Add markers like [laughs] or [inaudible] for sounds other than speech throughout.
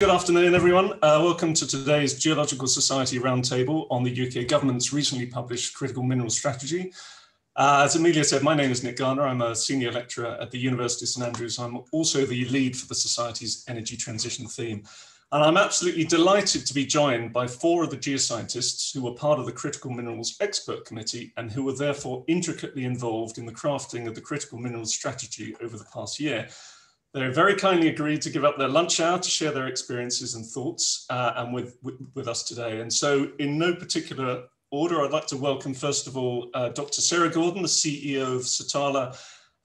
Good afternoon, everyone. Uh, welcome to today's Geological Society Roundtable on the UK Government's recently published Critical Minerals Strategy. Uh, as Amelia said, my name is Nick Gardiner. I'm a senior lecturer at the University of St Andrews. I'm also the lead for the Society's energy transition theme. And I'm absolutely delighted to be joined by four of the geoscientists who were part of the Critical Minerals Expert Committee and who were therefore intricately involved in the crafting of the Critical Minerals Strategy over the past year. They very kindly agreed to give up their lunch hour to share their experiences and thoughts uh, and with, with, with, us today. And so in no particular order, I'd like to welcome, first of all, uh, Dr. Sarah Gordon, the CEO of Satarla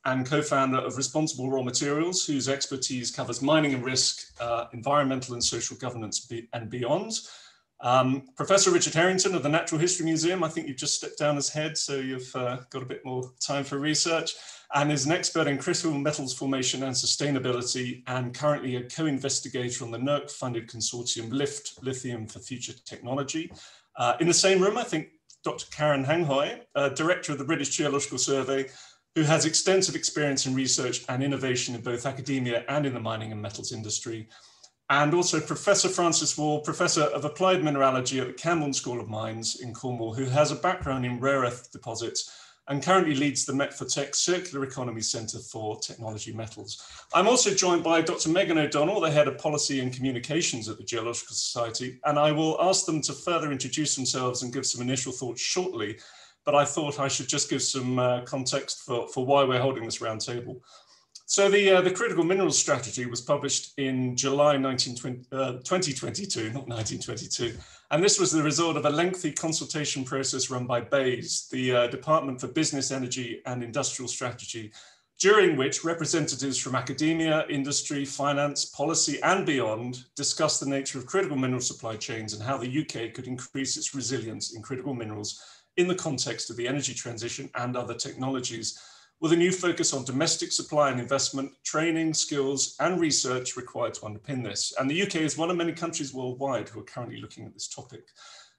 and co-founder of Responsible Raw Materials, whose expertise covers mining and risk, uh, environmental and social governance be and beyond. Um, Professor Richard Herrington of the Natural History Museum, I think you've just stepped down as head, so you've uh, got a bit more time for research and is an expert in critical metals formation and sustainability and currently a co-investigator on the NERC-funded consortium LIFT, Lithium for Future Technology. Uh, in the same room, I think Dr. Karen Hanghøj, uh, director of the British Geological Survey, who has extensive experience in research and innovation in both academia and in the mining and metals industry. And also Professor Frances Wall, Professor of Applied Mineralogy at the Camborne School of Mines in Cornwall, who has a background in rare earth deposits and currently leads the Met4Tech Circular Economy Centre for Technology Metals. I'm also joined by Dr. Megan O'Donnell, the Head of Policy and Communications at the Geological Society, and I will ask them to further introduce themselves and give some initial thoughts shortly, but I thought I should just give some uh, context for, for why we're holding this roundtable. So the, uh, the critical minerals strategy was published in July 1920, uh, 2022, not 1922. And this was the result of a lengthy consultation process run by BEIS, the uh, Department for Business, Energy and Industrial Strategy, during which representatives from academia, industry, finance, policy and beyond discussed the nature of critical mineral supply chains and how the UK could increase its resilience in critical minerals in the context of the energy transition and other technologies with a new focus on domestic supply and investment, training, skills, and research required to underpin this. And the UK is one of many countries worldwide who are currently looking at this topic.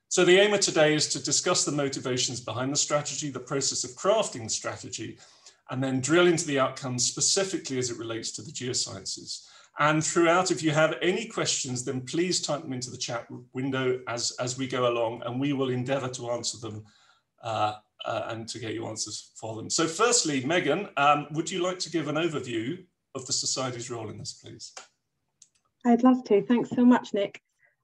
So the aim of today is to discuss the motivations behind the strategy, the process of crafting the strategy, and then drill into the outcomes specifically as it relates to the geosciences. And throughout, if you have any questions, then please type them into the chat window as, as we go along, and we will endeavor to answer them uh, uh, and to get your answers for them. So firstly, Megan, um, would you like to give an overview of the Society's role in this, please? I'd love to. Thanks so much, Nick.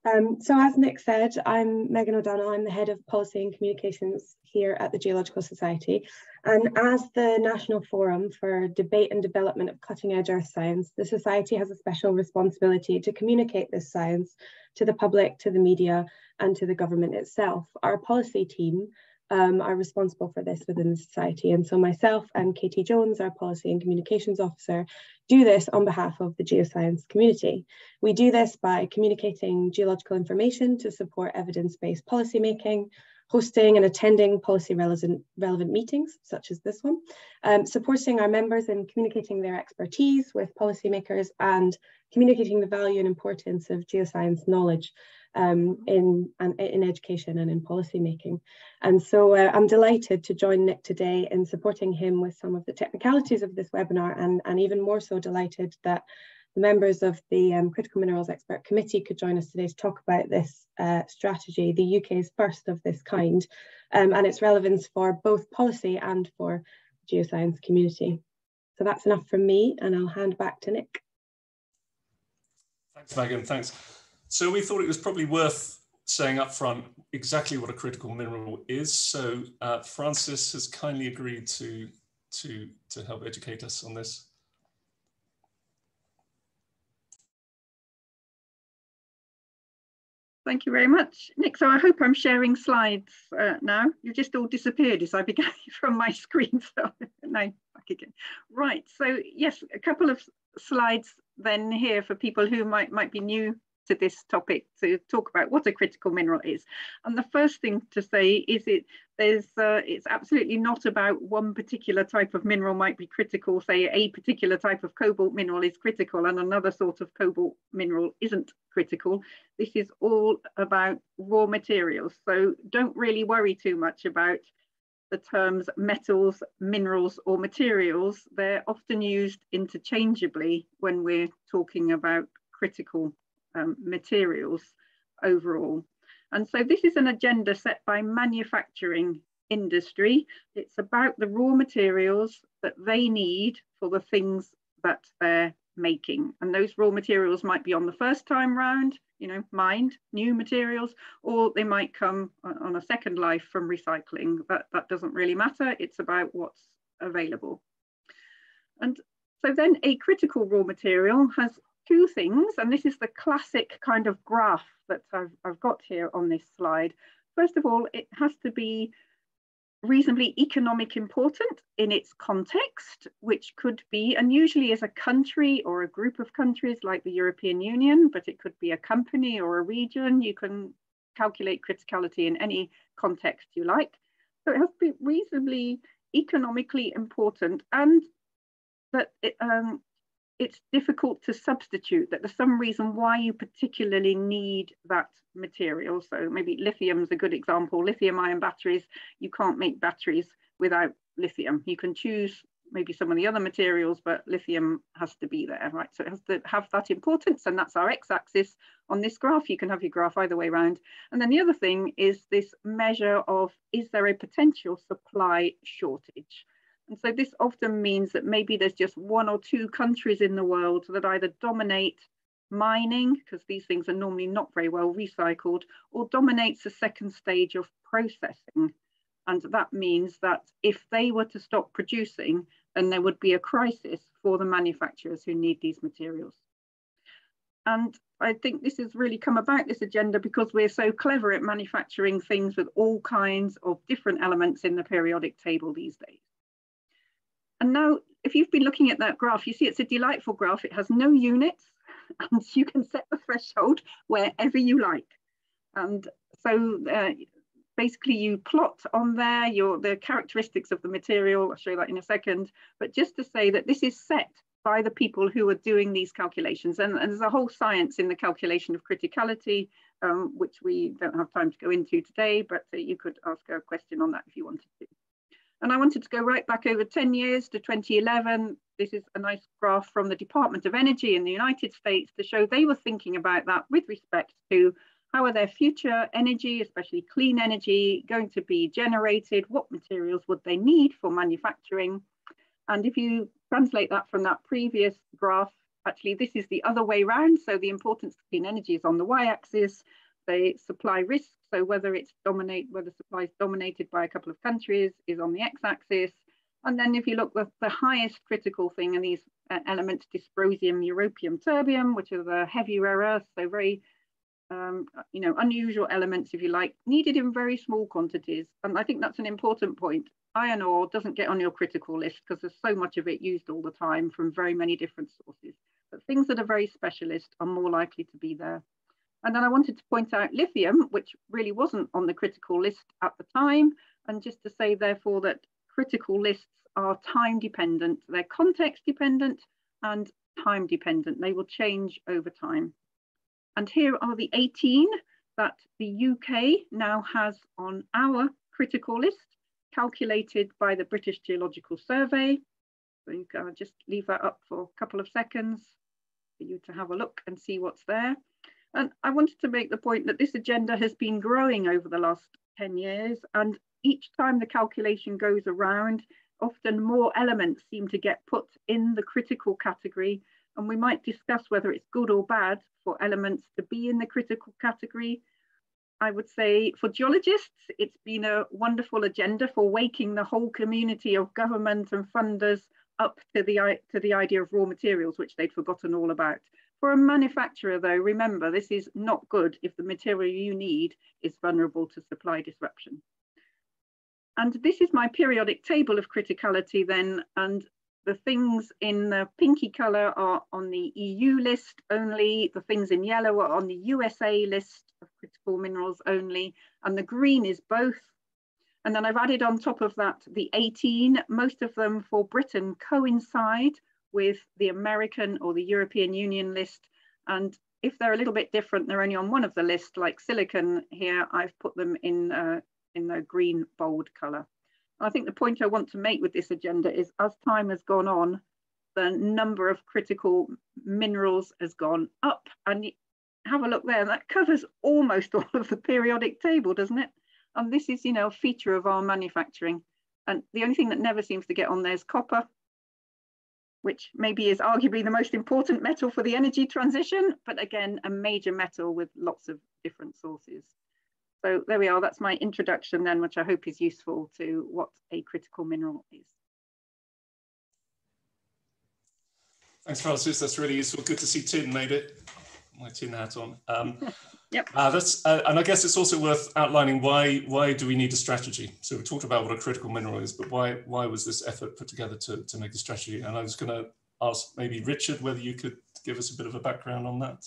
Um, so as Nick said, I'm Megan O'Donnell. I'm the head of policy and communications here at the Geological Society. And as the National Forum for Debate and Development of Cutting Edge Earth Science, the Society has a special responsibility to communicate this science to the public, to the media, and to the government itself. Our policy team um, are responsible for this within the society. And so myself and Katie Jones, our policy and communications officer, do this on behalf of the geoscience community. We do this by communicating geological information to support evidence-based policymaking, hosting and attending policy relevant, relevant meetings, such as this one, um, supporting our members in communicating their expertise with policymakers and communicating the value and importance of geoscience knowledge um, in, in education and in policy making. And so uh, I'm delighted to join Nick today in supporting him with some of the technicalities of this webinar and, and even more so delighted that the members of the um, Critical Minerals Expert Committee could join us today to talk about this uh, strategy, the UK's first of this kind, um, and its relevance for both policy and for the geoscience community. So that's enough from me, and I'll hand back to Nick. Thanks, Megan. Thanks. So we thought it was probably worth saying up front exactly what a critical mineral is. So uh, Frances has kindly agreed to, to, to help educate us on this. Thank you very much, Nick. So I hope I'm sharing slides uh, now. You just all disappeared as I [laughs] began from my screen. So [laughs] no, back again. Right. So yes, a couple of slides then here for people who might might be new to this topic to talk about what a critical mineral is. And the first thing to say is it there's uh, it's absolutely not about one particular type of mineral might be critical, say a particular type of cobalt mineral is critical and another sort of cobalt mineral isn't critical. This is all about raw materials. So don't really worry too much about the terms metals, minerals or materials. They're often used interchangeably when we're talking about critical um, materials overall. And so this is an agenda set by manufacturing industry. It's about the raw materials that they need for the things that they're making. And those raw materials might be on the first time round, you know, mined, new materials, or they might come on a second life from recycling. That, that doesn't really matter. It's about what's available. And so then a critical raw material has two things, and this is the classic kind of graph that I've, I've got here on this slide. First of all, it has to be reasonably economic important in its context, which could be, and usually is a country or a group of countries like the European Union, but it could be a company or a region. You can calculate criticality in any context you like. So it has to be reasonably economically important and that it, um, it's difficult to substitute, that there's some reason why you particularly need that material. So maybe lithium is a good example. Lithium ion batteries, you can't make batteries without lithium. You can choose maybe some of the other materials, but lithium has to be there, right? So it has to have that importance and that's our x-axis on this graph. You can have your graph either way around. And then the other thing is this measure of, is there a potential supply shortage? And so this often means that maybe there's just one or two countries in the world that either dominate mining, because these things are normally not very well recycled, or dominates the second stage of processing. And that means that if they were to stop producing, then there would be a crisis for the manufacturers who need these materials. And I think this has really come about this agenda because we're so clever at manufacturing things with all kinds of different elements in the periodic table these days. And now, if you've been looking at that graph, you see it's a delightful graph. It has no units, [laughs] and you can set the threshold wherever you like. And so uh, basically you plot on there your the characteristics of the material. I'll show you that in a second. But just to say that this is set by the people who are doing these calculations. And, and there's a whole science in the calculation of criticality, um, which we don't have time to go into today, but uh, you could ask a question on that if you wanted to. And I wanted to go right back over 10 years to 2011. This is a nice graph from the Department of Energy in the United States to show they were thinking about that with respect to how are their future energy, especially clean energy, going to be generated? What materials would they need for manufacturing? And if you translate that from that previous graph, actually this is the other way around. So the importance of clean energy is on the y-axis, the supply risk so whether it's dominate, whether supply is dominated by a couple of countries is on the x-axis. And then if you look at the highest critical thing in these uh, elements, dysprosium, europium, terbium, which are the heavy rare earths, so very um, you know, unusual elements, if you like, needed in very small quantities. And I think that's an important point. Iron ore doesn't get on your critical list because there's so much of it used all the time from very many different sources. But things that are very specialist are more likely to be there. And then I wanted to point out lithium, which really wasn't on the critical list at the time. And just to say, therefore, that critical lists are time dependent, they're context dependent and time dependent. They will change over time. And here are the 18 that the UK now has on our critical list, calculated by the British Geological Survey. So you can just leave that up for a couple of seconds for you to have a look and see what's there. And I wanted to make the point that this agenda has been growing over the last 10 years. And each time the calculation goes around, often more elements seem to get put in the critical category. And we might discuss whether it's good or bad for elements to be in the critical category. I would say for geologists, it's been a wonderful agenda for waking the whole community of government and funders up to the, to the idea of raw materials, which they'd forgotten all about. For a manufacturer though, remember this is not good if the material you need is vulnerable to supply disruption. And this is my periodic table of criticality then, and the things in the pinky color are on the EU list only, the things in yellow are on the USA list of critical minerals only, and the green is both. And then I've added on top of that the 18, most of them for Britain coincide with the American or the European Union list. And if they're a little bit different, they're only on one of the list, like silicon here, I've put them in, uh, in the green bold color. I think the point I want to make with this agenda is as time has gone on, the number of critical minerals has gone up and have a look there. That covers almost [laughs] all of the periodic table, doesn't it? And this is, you know, a feature of our manufacturing. And the only thing that never seems to get on there is copper, which maybe is arguably the most important metal for the energy transition, but again, a major metal with lots of different sources. So there we are, that's my introduction then, which I hope is useful to what a critical mineral is. Thanks, Frances. That's really useful. Good to see Tin made it. My tin hat on. Um, [laughs] yep. Uh, that's uh, and I guess it's also worth outlining why why do we need a strategy? So we talked about what a critical mineral is, but why why was this effort put together to to make a strategy? And I was going to ask maybe Richard whether you could give us a bit of a background on that.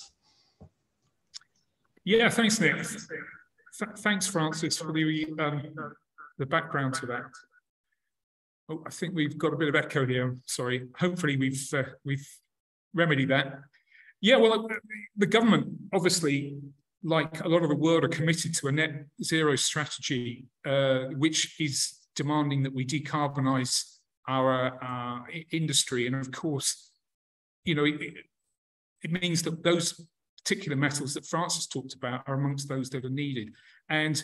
Yeah, thanks, Nick. Th thanks, Frances, for the um, the background to that. Oh, I think we've got a bit of echo here. Sorry. Hopefully we've uh, we've remedied that. Yeah, well, the government obviously, like a lot of the world, are committed to a net zero strategy, uh, which is demanding that we decarbonize our uh, industry. And of course, you know, it, it means that those particular metals that Frances talked about are amongst those that are needed. And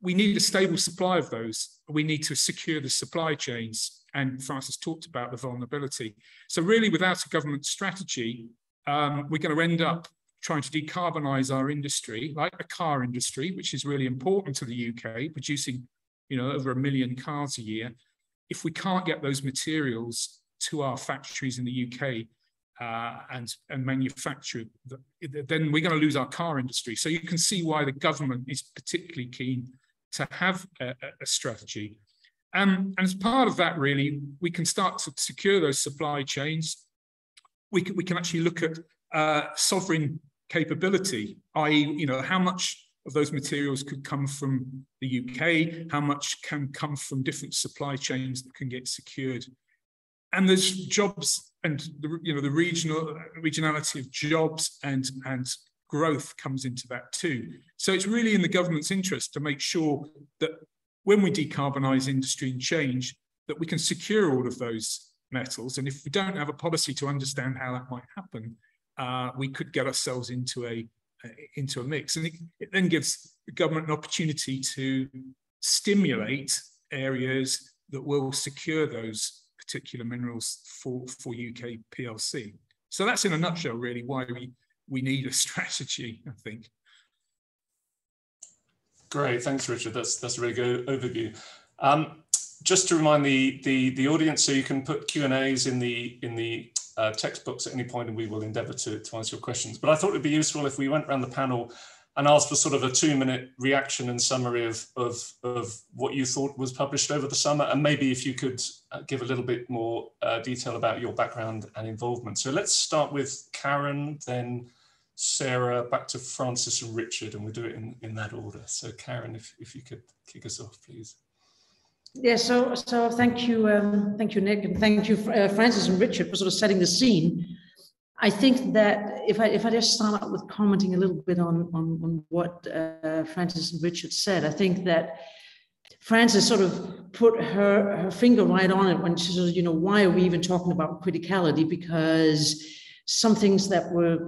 we need a stable supply of those. We need to secure the supply chains. And Frances talked about the vulnerability. So really, without a government strategy, um, we're going to end up trying to decarbonize our industry, like the car industry, which is really important to the UK, producing you know, over a million cars a year. If we can't get those materials to our factories in the UK uh, and, and manufacture, then we're going to lose our car industry. So you can see why the government is particularly keen to have a, a strategy. Um, and as part of that, really, we can start to secure those supply chains. We can, we can actually look at uh, sovereign capability, i.e., you know, how much of those materials could come from the UK, how much can come from different supply chains that can get secured. And there's jobs and the, you know the regional regionality of jobs and and growth comes into that too. So it's really in the government's interest to make sure that when we decarbonize industry and change, that we can secure all of those metals. And if we don't have a policy to understand how that might happen, uh, we could get ourselves into a uh, into a mix. And it, it then gives the government an opportunity to stimulate areas that will secure those particular minerals for, for UK PLC. So that's in a nutshell, really, why we we need a [laughs] strategy, I think. Great, thanks, Richard. That's that's a really good overview. Um, just to remind the, the the audience, so you can put Q and A's in the in the uh, text box at any point, and we will endeavour to, to answer your questions. But I thought it'd be useful if we went around the panel and asked for sort of a two-minute reaction and summary of, of of what you thought was published over the summer, and maybe if you could uh, give a little bit more uh, detail about your background and involvement. So let's start with Karen, then. Sarah, back to Francis and Richard, and we'll do it in, in that order. So Karen, if, if you could kick us off, please. Yeah, so so thank you, um, thank you, Nick, and thank you, uh, Frances and Richard, for sort of setting the scene. I think that if I if I just start out with commenting a little bit on on, on what uh, Frances and Richard said, I think that Frances sort of put her her finger right on it when she said, you know, why are we even talking about criticality? Because some things that were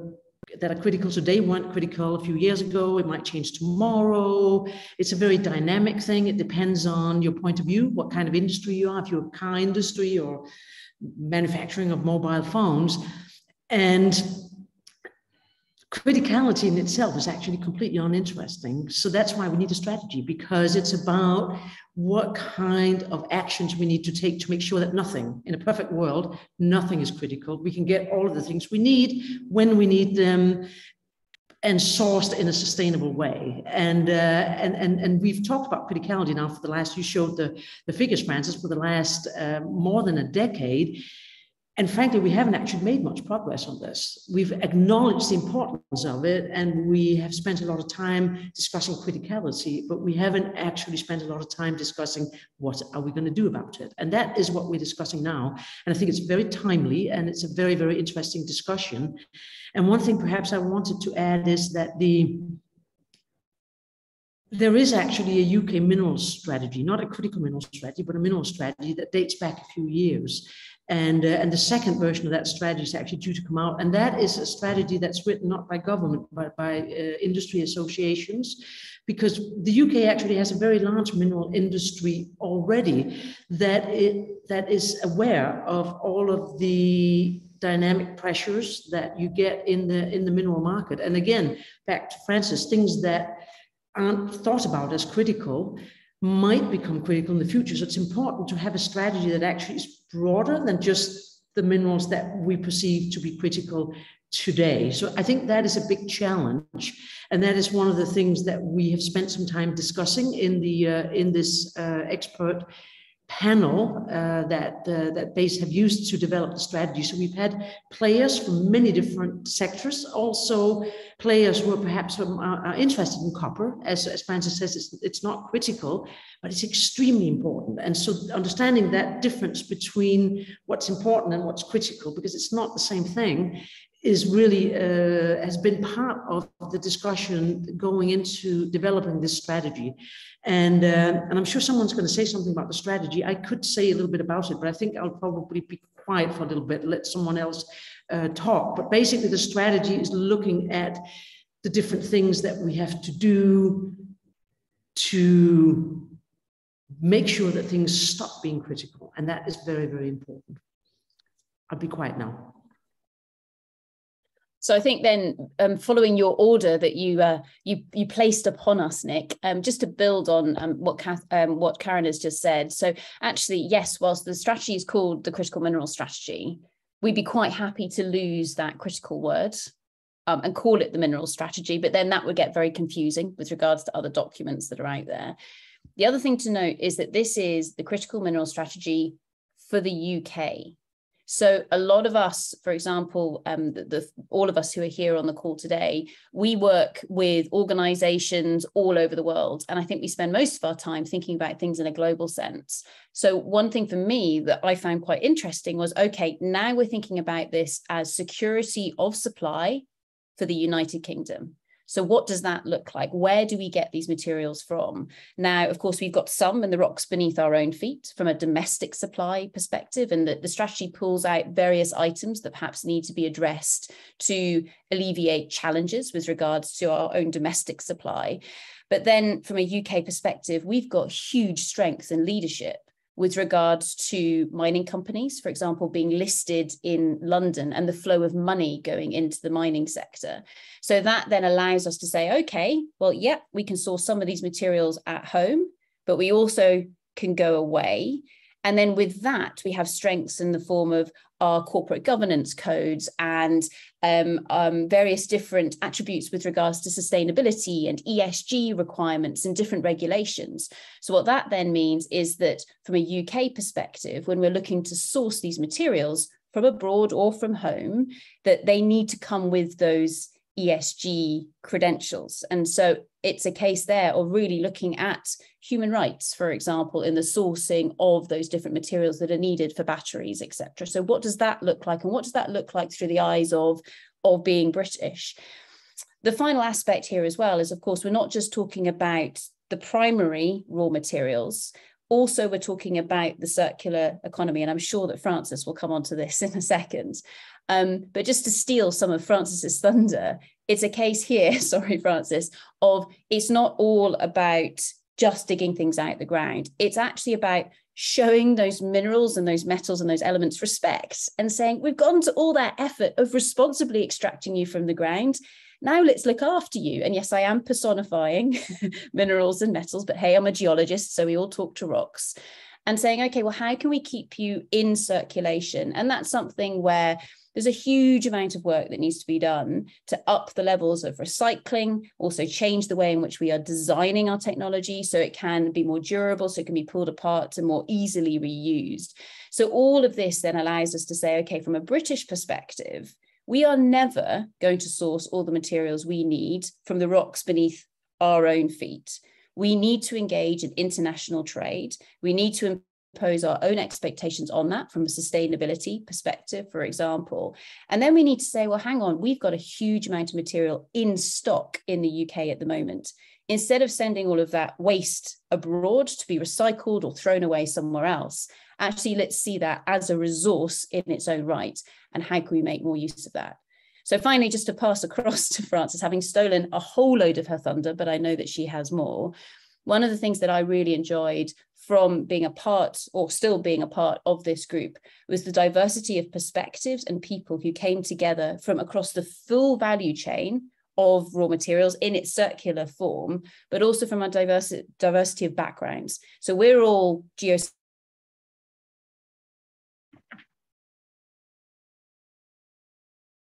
that are critical today weren't critical a few years ago. It might change tomorrow. It's a very dynamic thing. It depends on your point of view, what kind of industry you are, if you're a car industry or manufacturing of mobile phones. And criticality in itself is actually completely uninteresting. So that's why we need a strategy because it's about what kind of actions we need to take to make sure that nothing, in a perfect world, nothing is critical. We can get all of the things we need when we need them and sourced in a sustainable way. And, uh, and, and, and we've talked about criticality now for the last, you showed the, the figures, Frances, for the last uh, more than a decade. And frankly, we haven't actually made much progress on this. We've acknowledged the importance of it, and we have spent a lot of time discussing criticality, but we haven't actually spent a lot of time discussing what are we going to do about it. And that is what we're discussing now. And I think it's very timely, and it's a very, very interesting discussion. And one thing perhaps I wanted to add is that the there is actually a UK mineral strategy, not a critical mineral strategy, but a mineral strategy that dates back a few years. And, uh, and the second version of that strategy is actually due to come out. And that is a strategy that's written not by government, but by uh, industry associations, because the UK actually has a very large mineral industry already that, it, that is aware of all of the dynamic pressures that you get in the in the mineral market. And again, back to Frances, things that aren't thought about as critical might become critical in the future. So it's important to have a strategy that actually is broader than just the minerals that we perceive to be critical today. So I think that is a big challenge, and that is one of the things that we have spent some time discussing in the uh, in this uh, expert panel uh, that uh, that BEIS have used to develop the strategy. So we've had players from many different sectors, also players who are perhaps are, are interested in copper. As, as Frances says, it's, it's not critical, but it's extremely important. And so understanding that difference between what's important and what's critical, because it's not the same thing, is really uh, has been part of the discussion going into developing this strategy. And, uh, and I'm sure someone's going to say something about the strategy. I could say a little bit about it, but I think I'll probably be quiet for a little bit, let someone else uh, talk. But basically, the strategy is looking at the different things that we have to do to make sure that things stop being critical. And that is very, very important. I'll be quiet now. So I think then, um, following your order that you uh, you you placed upon us, Nick, um, just to build on um, what Kath, um, what Karen has just said. So actually, yes, whilst the strategy is called the critical mineral strategy, we'd be quite happy to lose that critical word um, and call it the mineral strategy. But then that would get very confusing with regards to other documents that are out there. The other thing to note is that this is the critical mineral strategy for the UK. So a lot of us, for example, um, the, the, all of us who are here on the call today, we work with organizations all over the world. And I think we spend most of our time thinking about things in a global sense. So one thing for me that I found quite interesting was, okay, now we're thinking about this as security of supply for the United Kingdom. So, what does that look like? Where do we get these materials from? Now, of course, we've got some in the rocks beneath our own feet from a domestic supply perspective, and the, the strategy pulls out various items that perhaps need to be addressed to alleviate challenges with regards to our own domestic supply. But then, from a UK perspective, we've got huge strengths and leadership with regards to mining companies, for example, being listed in London and the flow of money going into the mining sector. So that then allows us to say, okay, well, yeah, we can source some of these materials at home, but we also can go away and then with that, we have strengths in the form of our corporate governance codes and um, um, various different attributes with regards to sustainability and ESG requirements and different regulations. So, what that then means is that from a UK perspective, when we're looking to source these materials from abroad or from home, that they need to come with those ESG credentials. And so it's a case there of really looking at human rights, for example, in the sourcing of those different materials that are needed for batteries, etc. So what does that look like? And what does that look like through the eyes of, of being British? The final aspect here as well is, of course, we're not just talking about the primary raw materials, also we're talking about the circular economy and i'm sure that frances will come on to this [laughs] in a second um, but just to steal some of Frances's thunder, it's a case here, [laughs] sorry, Frances, of it's not all about just digging things out of the ground. It's actually about showing those minerals and those metals and those elements respect and saying, we've gone to all that effort of responsibly extracting you from the ground. Now let's look after you. And yes, I am personifying [laughs] minerals and metals, but hey, I'm a geologist, so we all talk to rocks and saying, okay, well, how can we keep you in circulation? And that's something where there's a huge amount of work that needs to be done to up the levels of recycling, also change the way in which we are designing our technology so it can be more durable, so it can be pulled apart and more easily reused. So all of this then allows us to say, okay, from a British perspective, we are never going to source all the materials we need from the rocks beneath our own feet. We need to engage in international trade. We need to impose our own expectations on that from a sustainability perspective, for example. And then we need to say, well, hang on, we've got a huge amount of material in stock in the UK at the moment. Instead of sending all of that waste abroad to be recycled or thrown away somewhere else, actually let's see that as a resource in its own right. And how can we make more use of that? So finally, just to pass across [laughs] to Frances, having stolen a whole load of her thunder, but I know that she has more. One of the things that I really enjoyed from being a part or still being a part of this group was the diversity of perspectives and people who came together from across the full value chain of raw materials in its circular form, but also from a diversity, diversity of backgrounds. So we're all geo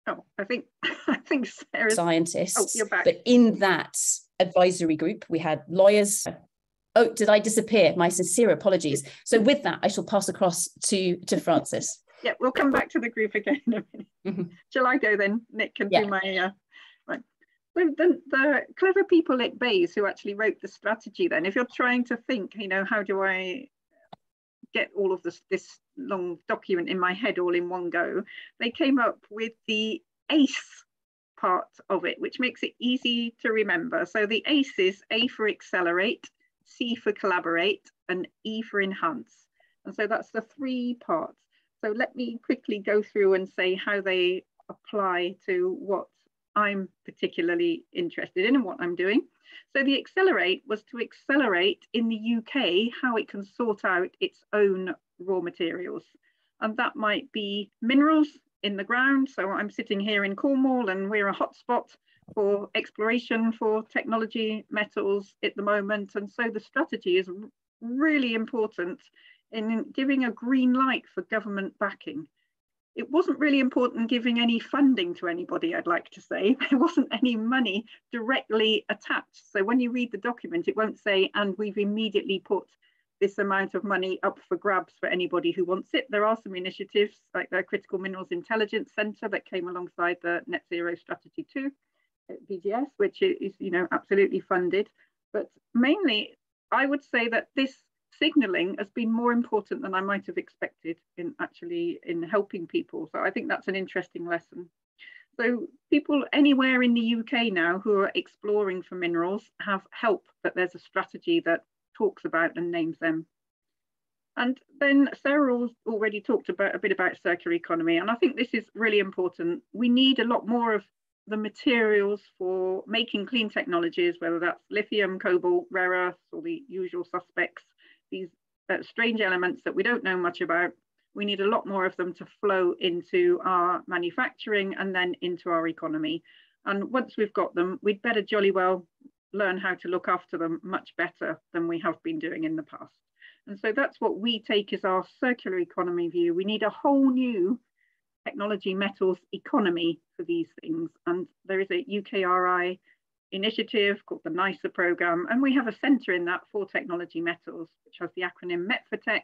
Oh, I think [laughs] I think Sarah's scientists. Oh, you're back. But in that advisory group, we had lawyers. Oh, did I disappear? My sincere apologies. So with that, I shall pass across to to Frances. yeah, we'll come back to the group again in a minute. Mm-hmm. Shall I go then? Nick can yeah. do my uh. So the, the clever people at BEIS who actually wrote the strategy then, if you're trying to think, you know, how do I get all of this, this long document in my head all in one go, they came up with the ACE part of it, which makes it easy to remember. So the ACE is A for accelerate, C for collaborate, and E for enhance. And so that's the three parts. So let me quickly go through and say how they apply to what I'm particularly interested in and what I'm doing. So the Accelerate was to accelerate in the UK how it can sort out its own raw materials. And that might be minerals in the ground. So I'm sitting here in Cornwall and we're a hotspot for exploration for technology metals at the moment. And so the strategy is really important in giving a green light for government backing it wasn't really important giving any funding to anybody, I'd like to say. [laughs] There wasn't any money directly attached. So when you read the document, it won't say, and we've immediately put this amount of money up for grabs for anybody who wants it. There are some initiatives like the Critical Minerals Intelligence Centre that came alongside the Net Zero Strategy 2 uh, at BGS, which is, you know, absolutely funded. But mainly, I would say that this signaling has been more important than I might have expected in actually in helping people. So I think that's an interesting lesson. So people anywhere in the UK now who are exploring for minerals have help that there's a strategy that talks about and names them. And then Sarah already talked about a bit about circular economy, and I think this is really important. We need a lot more of the materials for making clean technologies, whether that's lithium, cobalt, rare earths, or the usual suspects, these uh, strange elements that we don't know much about. We need a lot more of them to flow into our manufacturing and then into our economy. And once we've got them, we'd better jolly well learn how to look after them much better than we have been doing in the past. And so that's what we take as our circular economy view. We need a whole new technology metals economy for these things. And there is a UKRI initiative called the NICER program. And we have a center in that for technology metals, which has the acronym Met4Tech.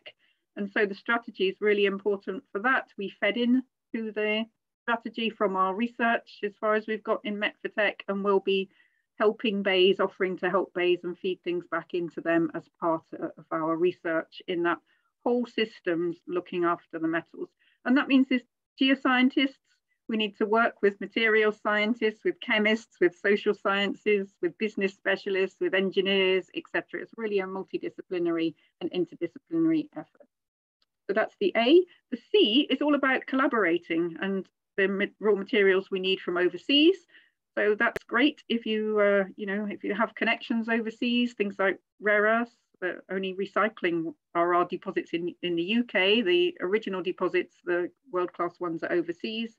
And so the strategy is really important for that. We fed in to the strategy from our research as far as we've got in Met4Tech and we'll be helping BEIS, offering to help BEIS and feed things back into them as part of our research in that whole systems looking after the metals. And that means this geoscientists, we need to work with material scientists, with chemists, with social sciences, with business specialists, with engineers, etc. It's really a multidisciplinary and interdisciplinary effort. So that's the A. The C is all about collaborating and the raw materials we need from overseas. So that's great if you, uh, you know, if you have connections overseas, things like rare earths, only recycling are our deposits in, in the UK. The original deposits, the world-class ones are overseas.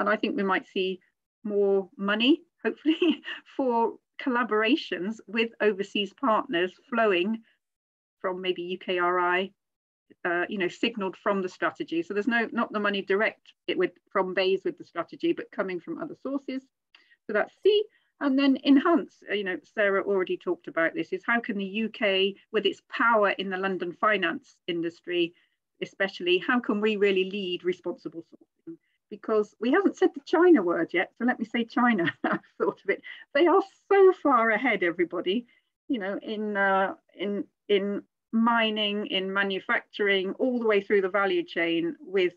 And I think we might see more money, hopefully, [laughs] for collaborations with overseas partners flowing from maybe UKRI, uh, you know, signaled from the strategy. So there's no not the money direct it with from BEIS with the strategy, but coming from other sources. So that's C. And then enhance, uh, you know, Sarah already talked about this, is how can the UK, with its power in the London finance industry, especially, how can we really lead responsible sourcing? Because we haven't said the China word yet. So let me say China. [laughs] I've thought of it. They are so far ahead, everybody. You know, in uh, in in mining, in manufacturing, all the way through the value chain with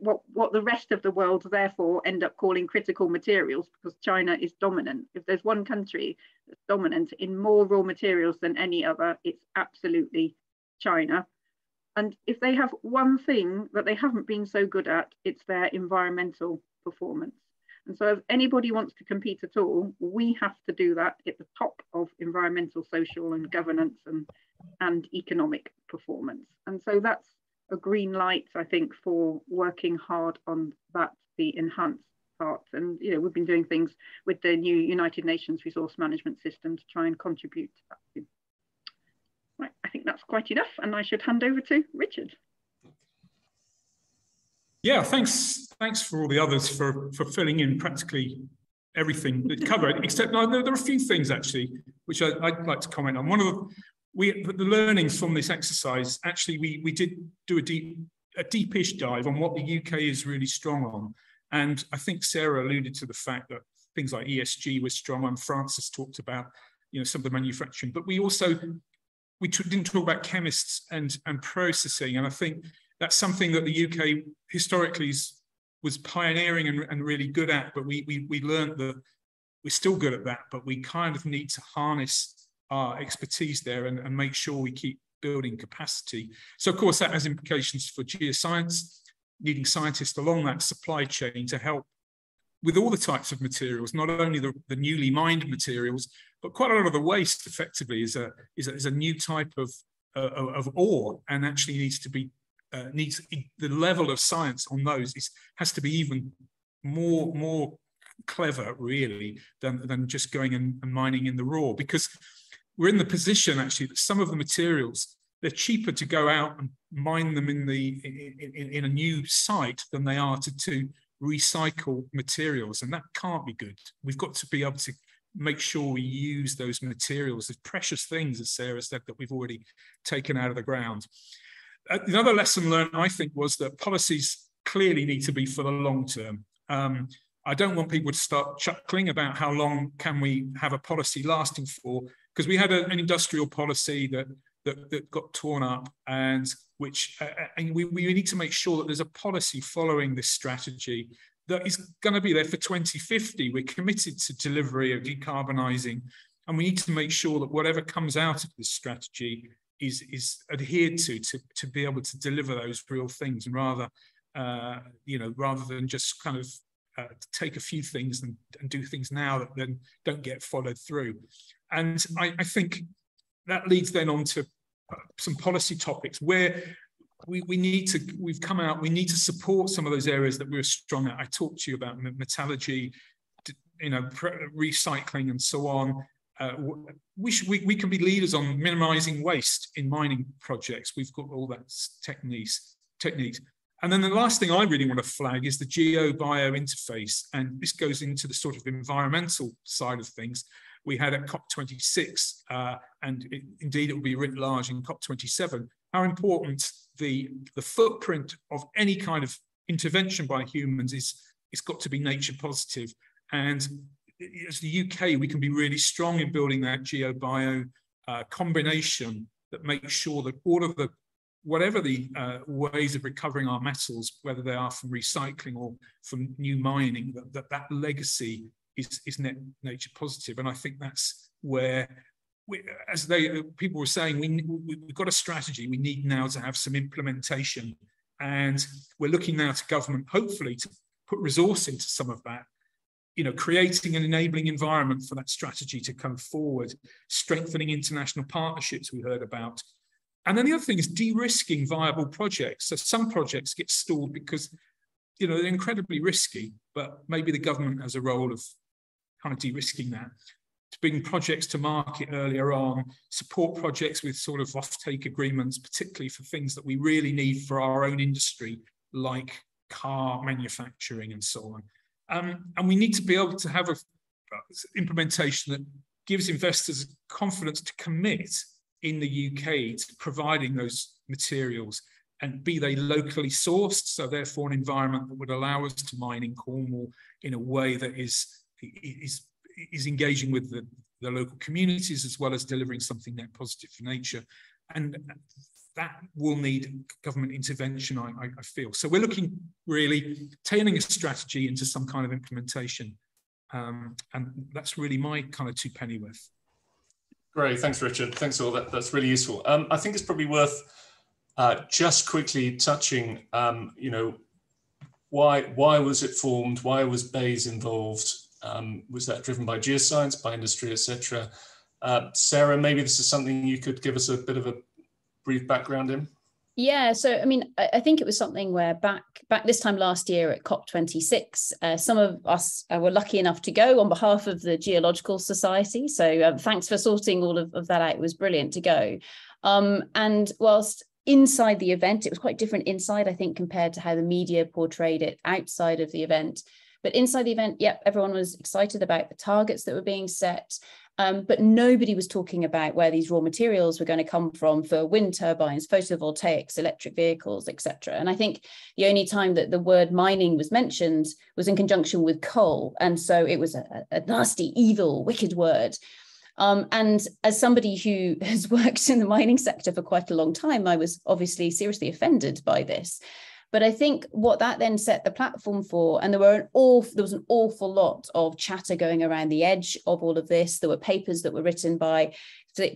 what, what the rest of the world therefore end up calling critical materials because China is dominant. If there's one country that's dominant in more raw materials than any other, it's absolutely China. And if they have one thing that they haven't been so good at, it's their environmental performance. And so if anybody wants to compete at all, we have to do that at the top of environmental, social and governance and, and economic performance. And so that's a green light, I think, for working hard on that, the enhanced part. And, you know, we've been doing things with the new United Nations resource management system to try and contribute to that. I think that's quite enough. And I should hand over to Richard. Yeah, thanks. Thanks for all the others for, for filling in practically everything that covered, except no, there, there, are a few things actually, which I, would like to comment on. One of the, we, the learnings from this exercise, actually, we, we did do a deep, a deepish dive on what the UK is really strong on. And I think Sarah alluded to the fact that things like ESG was strong on. Frances talked about, you know, some of the manufacturing, but we also, we didn't talk about chemists and, and processing. And I think that's something that the UK historically was pioneering and, and really good at, but we, we, we learned that we're still good at that, but we kind of need to harness our expertise there and, and make sure we keep building capacity. So of course that has implications for geoscience, needing scientists along that supply chain to help with all the types of materials, not only the, the newly mined materials, but quite a lot of the waste effectively is a, is a, is a new type of, uh, of ore and actually needs to be uh, needs the level of science on those is, has to be even more more clever really than, than just going and, and mining in the raw because we're in the position actually that some of the materials they're cheaper to go out and mine them in the in, in, in, a new site than they are to, to recycle materials and that can't be good. We've got to be able to make sure we use those materials as precious things as sarah said that we've already taken out of the ground another lesson learned, I think, was that policies clearly need to be for the long term. Um, I don't want people to start chuckling about how long can we have a policy lasting for, because we had a, an industrial policy that, that, that got torn up and which uh, uh, and we, we need to make sure that there's a policy following this strategy that is going to be there for 2050. We're committed to delivery of decarbonising, and we need to make sure that whatever comes out of this strategy is is adhered to to to be able to deliver those real things and rather uh, you know rather than just kind of uh, take a few things and, and, do things now that then don't get followed through and I, I think that leads then on to some policy topics where we, we need to we've come out we need to support some of those areas that we're strong at i talked to you about metallurgy you know recycling and so on uh, we, should, we, we can be leaders on minimizing waste in mining projects. We've got all that techniques. techniques. And then the last thing I really want to flag is the geo-bio interface. And this goes into the sort of environmental side of things. We had at COP26, uh, and it, indeed it will be writ large in COP27, how important the, the footprint of any kind of intervention by humans is, it's got to be nature positive. And as the UK, we can be really strong in building that geo-bio uh, combination that makes sure that all of the, whatever the uh, ways of recovering our metals, whether they are from recycling or from new mining, that that, that legacy is, is net nature positive. And I think that's where, we, as they uh, people were saying, we, we've got a strategy. We need now to have some implementation. And we're looking now to government, hopefully, to put resource into some of that you know, creating an enabling environment for that strategy to come forward, strengthening international partnerships we heard about. And then the other thing is de-risking viable projects. So some projects get stalled because, you know, they're incredibly risky, but maybe the government has a role of kind of de-risking that to bring projects to market earlier on, support projects with sort of off-take agreements, particularly for things that we really need for our own industry, like car manufacturing and so on. Um, and we need to be able to have an implementation that gives investors confidence to commit in the UK to providing those materials and be they locally sourced, so therefore an environment that would allow us to mine in Cornwall in a way that is, is, is engaging with the, the local communities as well as delivering something net positive for nature. and that will need government intervention, I, I, feel. So we're looking really turning a strategy into some kind of implementation. Um, and that's really my kind of two pennyworth. Great, thanks, Richard. Thanks all. That, that's really useful. Um, I think it's probably worth uh, just quickly touching, um, you know, why why was it formed? Why was BEIS involved? Um, was that driven by geoscience, by industry, etc.? Uh, Sarah, maybe this is something you could give us a bit of a brief background in. Yeah, so I mean, I, think it was something where back back this time last year at COP26, uh, some of us uh, were lucky enough to go on behalf of the Geological Society. So um, thanks for sorting all of, of that out. It was brilliant to go. Um, and whilst inside the event, it was quite different inside, I think, compared to how the media portrayed it outside of the event. But inside the event, yep, everyone was excited about the targets that were being set. Um, but nobody was talking about where these raw materials were going to come from for wind turbines, photovoltaics, electric vehicles, etc. And I think the only time that the word mining was mentioned was in conjunction with coal, and so it was a, a nasty, evil, wicked word. Um, and as somebody who [laughs] has worked in the mining sector for quite a long time, I was obviously seriously offended by this. But I think what that then set the platform for, and there were an awful, there was an awful lot of chatter going around the edge of all of this. There were papers that were written by,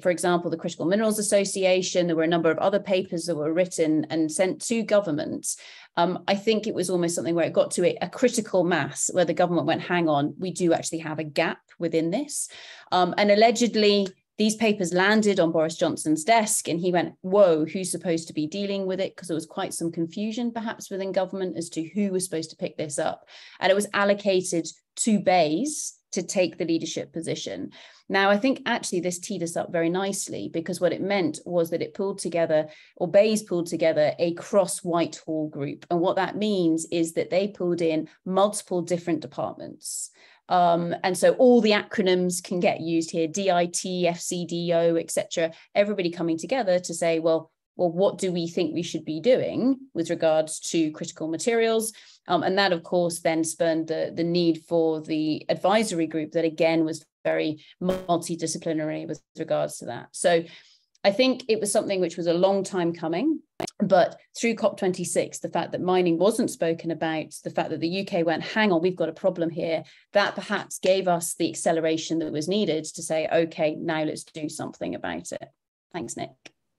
for example, the Critical Minerals Association. There were a number of other papers that were written and sent to governments. Um, I think it was almost something where it got to a, a, critical mass where the government went, hang on, we do actually have a gap within this. Um, and allegedly, these papers landed on Boris Johnson's desk and he went, Whoa, who's supposed to be dealing with it? Because there was quite some confusion perhaps within government as to who was supposed to pick this up. And it was allocated to BEIS to take the leadership position. Now, I think actually this teed us up very nicely because what it meant was that it pulled together, or BEIS pulled together a cross Whitehall group. And what that means is that they pulled in multiple different departments. Um, and so all the acronyms can get used here, DIT, FCDO, etc. Everybody coming together to say, well, well, what do we think we should be doing with regards to critical materials? Um, and that, of course, then spurned the, the need for the advisory group that, again, was very multidisciplinary with regards to that. So I think it was something which was a long time coming. But through COP26, the fact that mining wasn't spoken about, the fact that the UK went, hang on, we've got a problem here, that perhaps gave us the acceleration that was needed to say, okay, now let's do something about it. Thanks, Nick.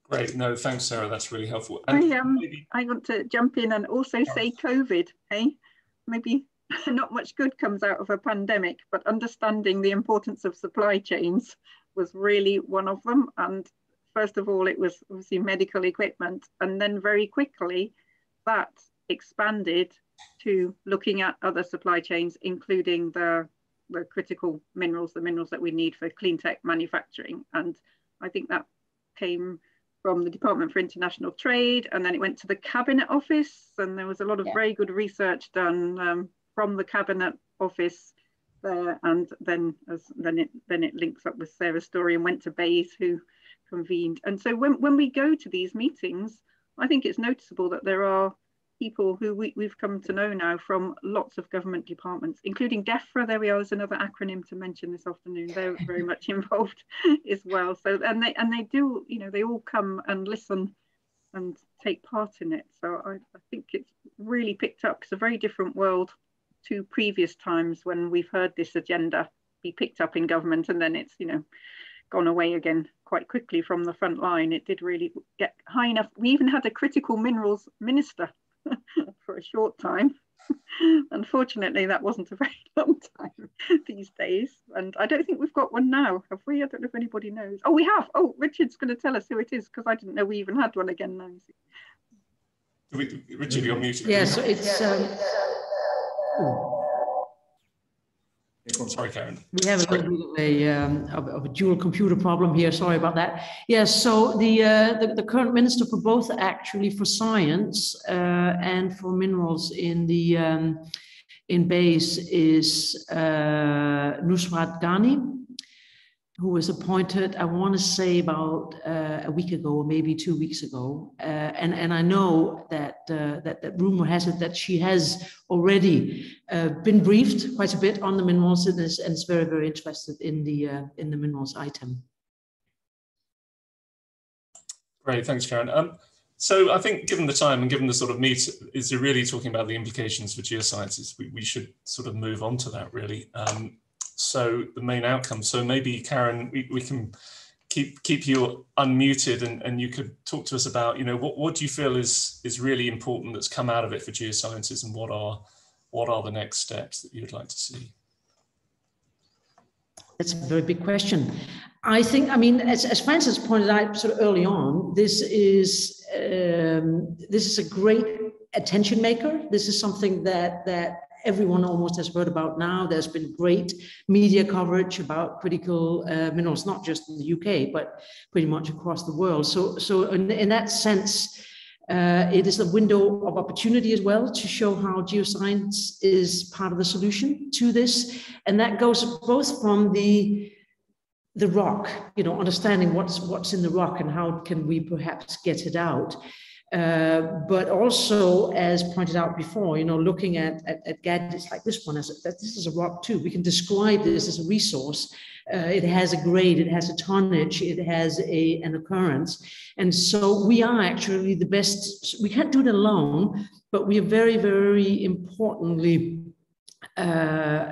Great. No, thanks, Sarah. That's really helpful. And I, um, maybe... I want to jump in and also say COVID, hey? Maybe [laughs] not much good comes out of a pandemic, but understanding the importance of supply chains was really one of them. And first of all, it was obviously medical equipment. And then very quickly, that expanded to looking at other supply chains, including the, the critical minerals, the minerals that we need for clean tech manufacturing. And I think that came from the Department for International Trade, and then it went to the Cabinet Office, and there was a lot of yeah. very good research done um, from the Cabinet Office there, and then as then it then it links up with Sarah's story and went to BEIS, who convened. And so when, when we go to these meetings, I think it's noticeable that there are people who we, we've come to know now from lots of government departments, including DEFRA. There we are, there's another acronym to mention this afternoon. They're [laughs] very much involved [laughs] as well. So and they and they do, you know, they all come and listen and take part in it. So I, I think it's really picked up. It's a very different world to previous times when we've heard this agenda be picked up in government and then it's, you know, gone away again quite quickly from the front line. It did really get high enough. We even had a critical minerals minister [laughs] for a short time. [laughs] Unfortunately, that wasn't a [laughs] very long time these days. And I don't think we've got one now, have we? I don't know if anybody knows. Oh, we have. Oh, Richard's going to tell us who it is because I didn't know we even had one again now. Richard, you're muted. Yes, it's. Um, Sorry, Karen. We have a little bit of a, um, of, of, a dual computer problem here. Sorry about that. Yes, so the, uh, the, the current minister for both actually for science uh, and for minerals in the um, in BEIS is uh, Nusrat Ghani who was appointed, I want to say about uh, a week ago, or maybe two weeks ago, uh, and and I know that uh, that that rumor has it that she has already uh, been briefed quite a bit on the minerals and is, and is very very interested in the uh, in the minerals item. Great, thanks, Karen. Um, so I think given the time and given the sort of meat is really talking about the implications for geosciences, we, we should sort of move on to that really. Um, so the main outcome. So maybe Karen, we, we can keep keep you unmuted and, and you could talk to us about, you know, what, what do you feel is is really important that's come out of it for geosciences and what are what are the next steps that you'd like to see? That's a very big question. I think, I mean, as, as Frances pointed out sort of early on, this is um, this is a great attention maker. This is something that that everyone almost has heard about now. There's been great media coverage about critical uh, minerals, not just in the UK, but pretty much across the world. So, so in, in that sense, uh, it is a window of opportunity as well to show how geoscience is part of the solution to this. And that goes both from the the rock, you know, understanding what's what's in the rock and how can we perhaps get it out. Uh, but also, as pointed out before, you know, looking at, at, at gadgets like this one, as a, this is a rock too. We can describe this as a resource. Uh, it has a grade, it has a tonnage, it has a, an occurrence. And so we are actually the best, we can't do it alone, but we are very, very importantly uh,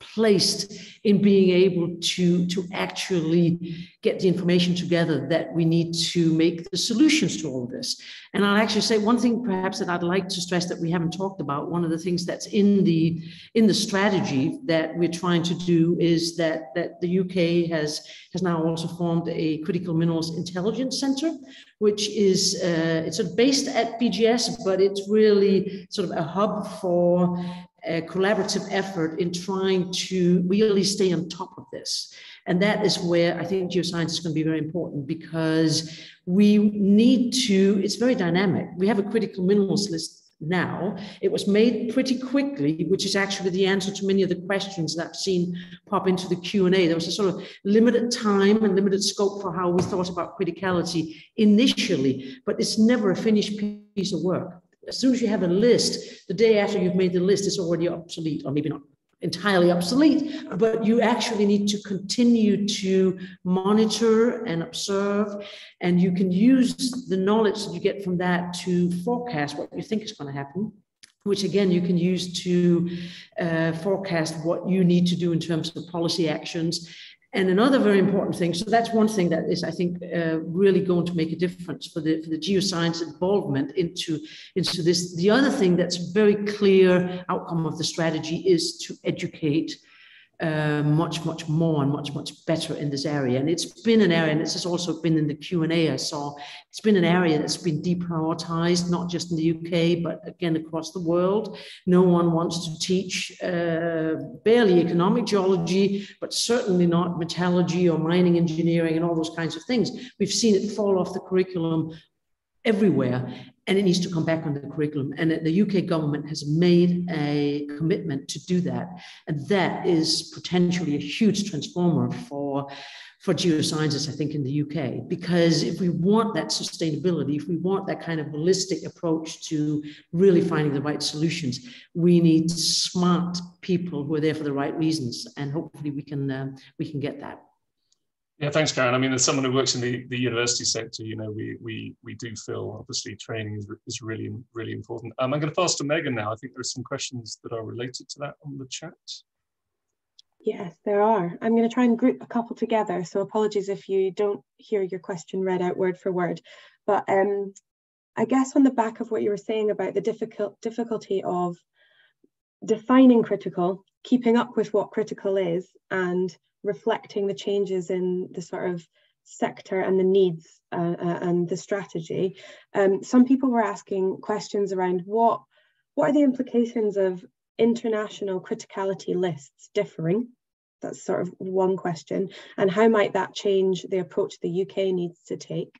placed in being able to, to actually get the information together that we need to make the solutions to all this. And I'll actually say one thing perhaps that I'd like to stress that we haven't talked about, one of the things that's in the in the strategy that we're trying to do is that, that the UK has, has now also formed a critical minerals intelligence center, which is uh, it's sort of based at BGS, but it's really sort of a hub for a collaborative effort in trying to really stay on top of this. And that is where I think geoscience is going to be very important because we need to, it's very dynamic. We have a critical minerals list now. It was made pretty quickly, which is actually the answer to many of the questions that I've seen pop into the Q&A. There was a sort of limited time and limited scope for how we thought about criticality initially, but it's never a finished piece of work as soon as you have a list, the day after you've made the list, it's already obsolete, or maybe not entirely obsolete, but you actually need to continue to monitor and observe, and you can use the knowledge that you get from that to forecast what you think is going to happen which again you can use to uh, forecast what you need to do in terms of policy actions and another very important thing, so that's one thing that is, I think, uh, really going to make a difference for the, for the geoscience involvement into, into this. The other thing that's very clear outcome of the strategy is to educate uh, much, much more and much, much better in this area. And it's been an area, and this has also been in the Q&A I saw, it's been an area that's been deprioritized, not just in the UK, but again, across the world. No one wants to teach uh, barely economic geology, but certainly not metallurgy or mining engineering and all those kinds of things. We've seen it fall off the curriculum everywhere and it needs to come back on the curriculum. And the UK government has made a commitment to do that. And that is potentially a huge transformer for, for geosciences, I think, in the UK. Because if we want that sustainability, if we want that kind of holistic approach to really finding the right solutions, we need smart people who are there for the right reasons. And hopefully we can, uh, we can get that. Yeah, thanks, Karen. I mean, as someone who works in the, the university sector, you know, we we we do feel obviously training is, is really really important. Um, I'm going to pass to Megan now. I think there are some questions that are related to that on the chat. Yes, there are. I'm going to try and group a couple together. So apologies if you don't hear your question read out word for word. But um, I guess on the back of what you were saying about the difficult difficulty of defining critical, keeping up with what critical is, and reflecting the changes in the sort of sector and the needs uh, uh, and the strategy. Um, some people were asking questions around what what are the implications of international criticality lists differing? That's sort of one question. And how might that change the approach the UK needs to take?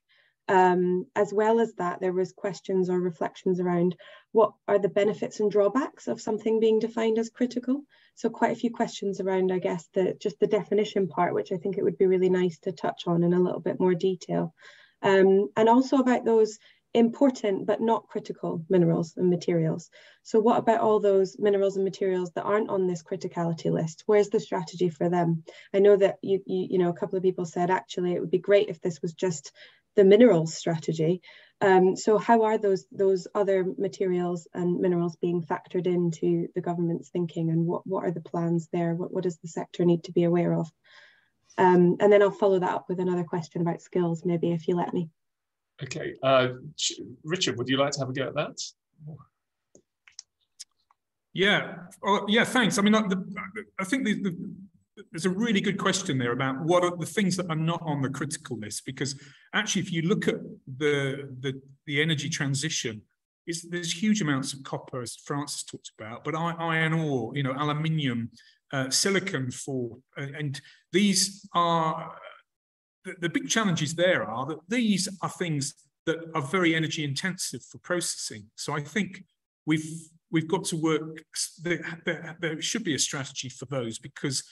Um, as well as that, there was questions or reflections around what are the benefits and drawbacks of something being defined as critical. So quite a few questions around, I guess, the just the definition part, which I think it would be really nice to touch on in a little bit more detail. Um, and also about those important but not critical minerals and materials. So what about all those minerals and materials that aren't on this criticality list? Where's the strategy for them? I know that you, you, you know, a couple of people said actually it would be great if this was just the minerals strategy. Um, so how are those those other materials and minerals being factored into the government's thinking and what, what are the plans there? What, what does the sector need to be aware of? Um, and then I'll follow that up with another question about skills, maybe if you let me. Okay, uh, Richard, would you like to have a go at that? Yeah, oh, yeah, thanks. I mean, the, I think the, the, there's a really good question there about what are the things that are not on the critical list, because actually, if you look at the, the, the energy transition, is there's huge amounts of copper, as Frances talked about, but iron ore, you know, aluminium, uh, silicon for, and these are the, the big challenges there are that these are things that are very energy intensive for processing. So I think we've we've got to work. There, there, there, should be a strategy for those because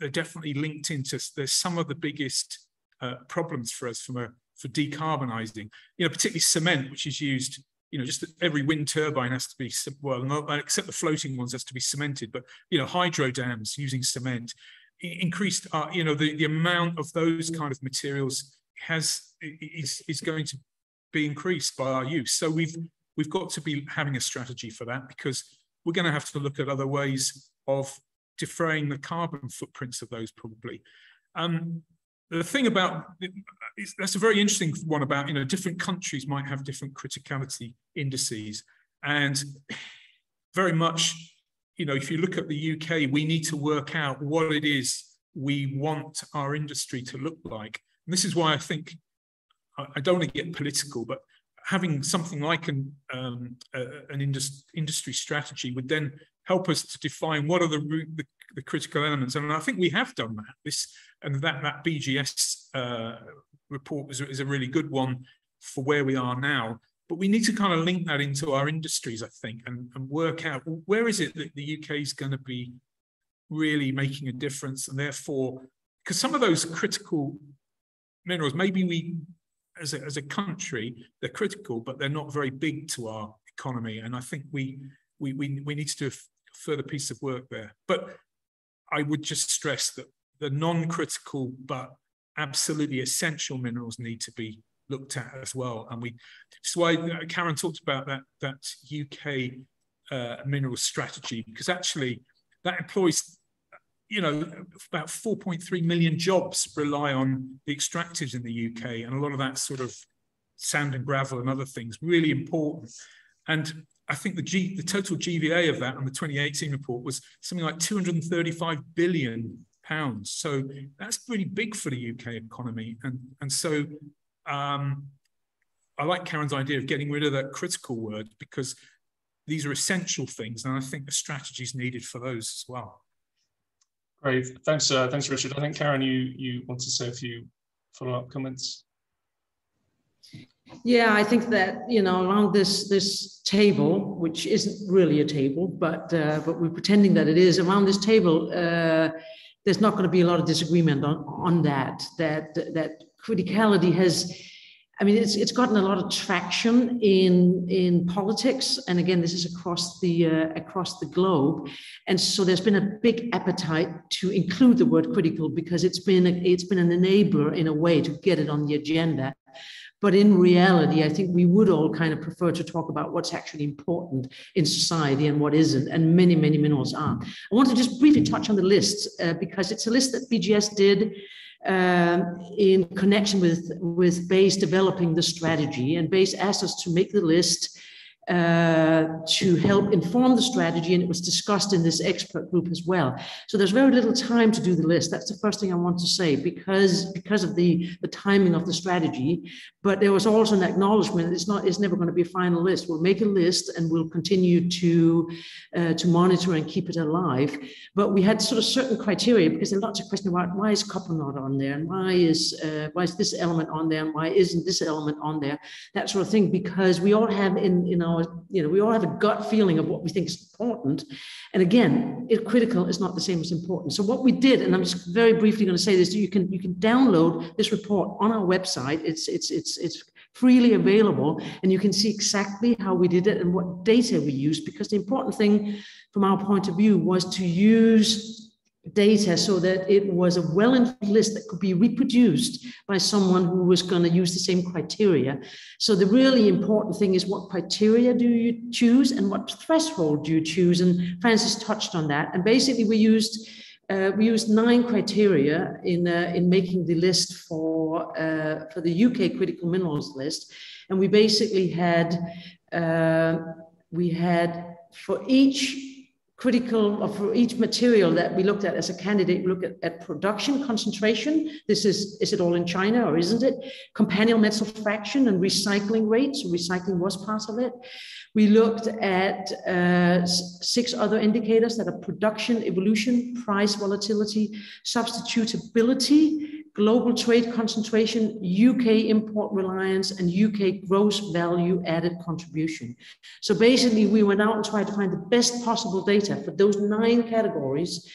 they're definitely linked into. There's some of the biggest uh, problems for us from a for decarbonising. You know, particularly cement, which is used. You know, just every wind turbine has to be well, not except the floating ones has to be cemented. But you know, hydro dams using cement increased. Uh, you know, the the amount of those kind of materials has is is going to be increased by our use. So we've we've got to be having a strategy for that because we're going to have to look at other ways of defraying the carbon footprints of those probably. Um, the thing about that's a very interesting one about you know different countries might have different criticality indices and very much you know if you look at the UK we need to work out what it is we want our industry to look like and this is why I think I don't want to get political but having something like an, um, an indus industry strategy would then help us to define what are the, the, the, critical elements. And I think we have done that. This and that that BGS uh, report is, is a really good one for where we are now. But we need to kind of link that into our industries, I think, and, and work out where is it that the UK is going to be really making a difference, and therefore, because some of those critical minerals, maybe we as a, as a country, they're critical, but they're not very big to our economy. And I think we we we, we need to do further piece of work there. But I would just stress that the non-critical but absolutely essential minerals need to be looked at as well. And we, that's why uh, Karen talked about that that UK uh, mineral strategy because actually that employs you know, about 4.3 million jobs rely on the extractives in the UK, and a lot of that sort of sand and gravel and other things, really important. And I think the, G, the total GVA of that on the 2018 report was something like 235 billion pounds. So that's pretty big for the UK economy. And, and so um, I like Karen's idea of getting rid of that critical word because these are essential things. And I think a strategy is needed for those as well. Great, thanks, uh, thanks, Richard. I think Karen, you you want to say a few follow-up comments. Yeah, I think that you know around this this table, which isn't really a table, but uh, but we're pretending that it is. Around this table, uh, there's not going to be a lot of disagreement on on that. That that criticality has I mean, it's, it's gotten a lot of traction in, in politics. And again, this is across the, uh, across the globe. And so there's been a big appetite to include the word critical because it's been, a, it's been an enabler in a way to get it on the agenda. But in reality, I think we would all kind of prefer to talk about what's actually important in society and what isn't, and many, many minerals are. I want to just briefly touch on the list uh, because it's a list that BGS did um, in connection with, with BEIS developing the strategy. And BEIS asked us to make the list uh, to help inform the strategy, and it was discussed in this expert group as well. So there's very little time to do the list. That's the first thing I want to say because because of the the timing of the strategy. But there was also an acknowledgement it's not it's never going to be a final list. We'll make a list and we'll continue to uh, to monitor and keep it alive. But we had sort of certain criteria because there are lots of questions about why is copper not on there and why is uh, why is this element on there and why isn't this element on there that sort of thing because we all have in in our you know, we all have a gut feeling of what we think is important. And again, it, critical is not the same as important. So what we did, and I'm just very briefly going to say this, you can you can download this report on our website. It's it's it's it's freely available, and you can see exactly how we did it and what data we used. Because the important thing, from our point of view, was to use data so that it was a well-informed list that could be reproduced by someone who was going to use the same criteria. So the really important thing is what criteria do you choose and what threshold do you choose? And Frances touched on that. And basically we used uh, we used nine criteria in uh, in making the list for uh, for the UK critical minerals list, and we basically had uh, we had for each critical or for each material that we looked at as a candidate, we looked at, at, production concentration. This is, is it all in China or isn't it? Companion metal fraction and recycling rates. Recycling was part of it. We looked at uh, six other indicators that are production, evolution, price volatility, substitutability, global trade concentration, UK import reliance, and UK gross value added contribution. So basically, we went out and tried to find the best possible data for those nine categories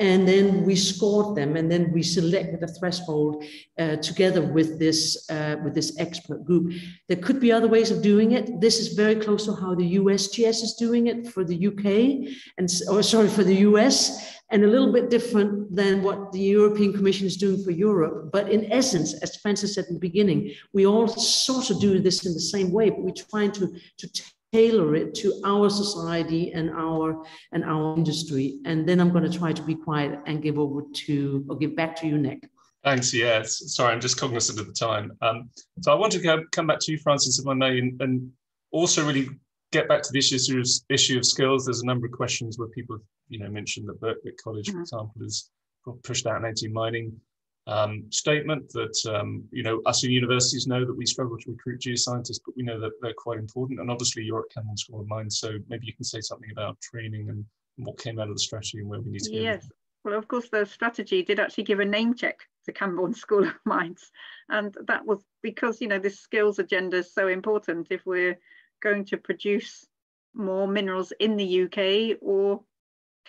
and then we scored them and then we selected a threshold uh, together with this uh, with this expert group. There could be other ways of doing it. This is very close to how the usgs is doing it for the uk and or sorry for the us and a little bit different than what the european commission is doing for europe. But in essence as frances said in the beginning we all sort of do this in the same way but we're trying to to tailor it to our society and our and our industry. And then I'm going to try to be quiet and give over to or give back to you, Nick. Thanks. Yes. Sorry, I'm just cognizant of the time. Um, so I want to go, come back to you, Frances, if I may, and, and, also really get back to the issue of, issue of skills. There's a number of questions where people, you know, mentioned that Birkbeck College, for mm-hmm. example, has pushed out an anti-mining um, statement that um, you know us in universities know that we struggle to recruit geoscientists, but we know that they're quite important. And obviously, you're at Camborne School of Mines, so maybe you can say something about training and what came out of the strategy and where we need to go. Yes, well, of course, the strategy did actually give a name check to Camborne [laughs] School of Mines, and that was because you know this skills agenda is so important if we're going to produce more minerals in the UK or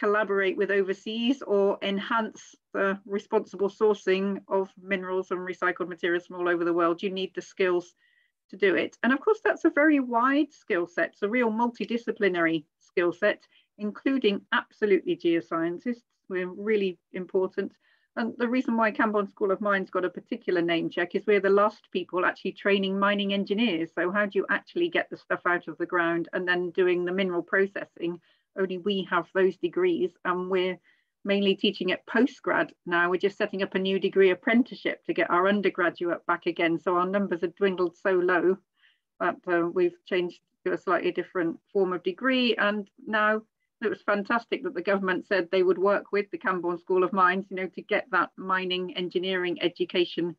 collaborate with overseas or enhance the responsible sourcing of minerals and recycled materials from all over the world, you need the skills to do it. And of course, that's a very wide skill set. It's a real multidisciplinary skill set, including absolutely geoscientists. We're really important. And the reason why Camborne School of Mines got a particular name check is we're the last people actually training mining engineers. So how do you actually get the stuff out of the ground and then doing the mineral processing only we have those degrees and we're mainly teaching at postgrad now. We're just setting up a new degree apprenticeship to get our undergraduate back again. So our numbers have dwindled so low that uh, we've changed to a slightly different form of degree. And now it was fantastic that the government said they would work with the Camborne School of Mines, you know, to get that mining engineering education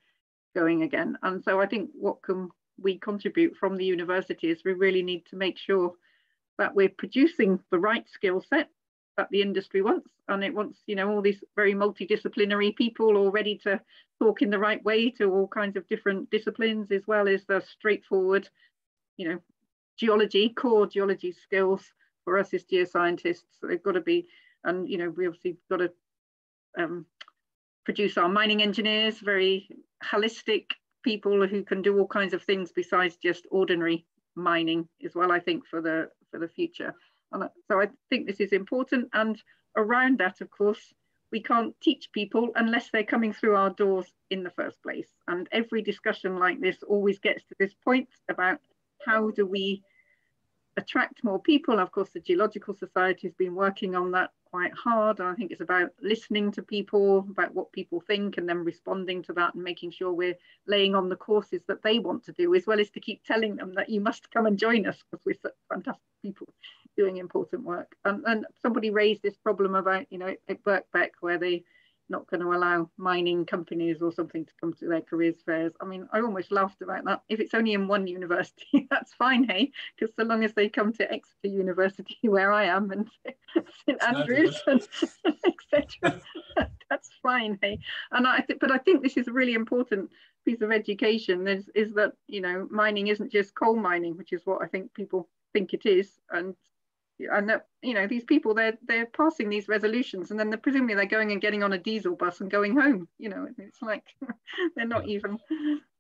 going again. And so I think what can we contribute from the universities, we really need to make sure that we're producing the right skill set that the industry wants and it wants you know all these very multidisciplinary people all ready to talk in the right way to all kinds of different disciplines as well as the straightforward you know geology core geology skills for us as geoscientists. So they've got to be and you know we obviously got to um, produce our mining engineers very holistic people who can do all kinds of things besides just ordinary mining as well i think for the for the future. And so I think this is important. And around that, of course, we can't teach people unless they're coming through our doors in the first place. And every discussion like this always gets to this point about how do we attract more people. Of course, the Geological Society has been working on that quite hard. I think it's about listening to people, about what people think, and then responding to that and making sure we're laying on the courses that they want to do, as well as to keep telling them that you must come and join us because we're such fantastic people doing important work. And, and somebody raised this problem about, you know, at Birkbeck where they not going to allow mining companies or something to come to their careers fairs. I mean, I almost laughed about that. If it's only in one university, [laughs] that's fine, hey, because so long as they come to Exeter University, [laughs] where I am, and [laughs] St Andrews, and etc., that's fine, hey. And I think, but I think this is a really important piece of education. Is is that you know, mining isn't just coal mining, which is what I think people think it is, and and that you know these people they're they're passing these resolutions and then they're presumably they're going and getting on a diesel bus and going home you know it's like [laughs] they're not even